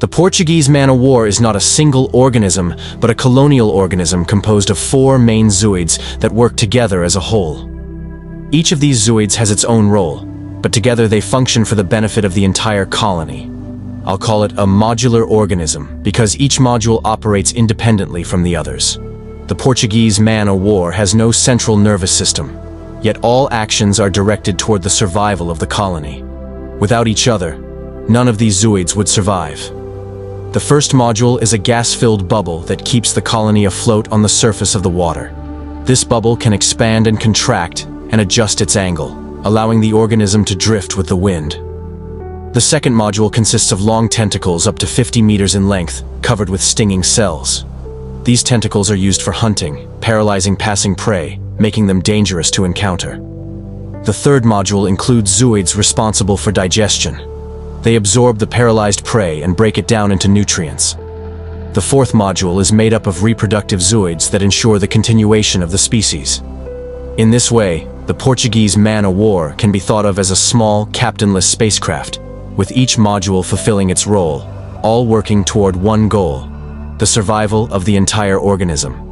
The Portuguese man-o-war is not a single organism, but a colonial organism composed of four main zooids that work together as a whole. Each of these zooids has its own role, but together they function for the benefit of the entire colony. I'll call it a modular organism because each module operates independently from the others. The Portuguese man-o-war has no central nervous system, yet all actions are directed toward the survival of the colony. Without each other, none of these zooids would survive. The first module is a gas-filled bubble that keeps the colony afloat on the surface of the water. This bubble can expand and contract and adjust its angle, allowing the organism to drift with the wind. The second module consists of long tentacles up to 50 meters in length, covered with stinging cells. These tentacles are used for hunting, paralyzing passing prey, making them dangerous to encounter. The third module includes zooids responsible for digestion, they absorb the paralyzed prey and break it down into nutrients. The fourth module is made up of reproductive zooids that ensure the continuation of the species. In this way, the Portuguese man-o-war can be thought of as a small, captainless spacecraft, with each module fulfilling its role, all working toward one goal, the survival of the entire organism.